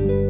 Bye.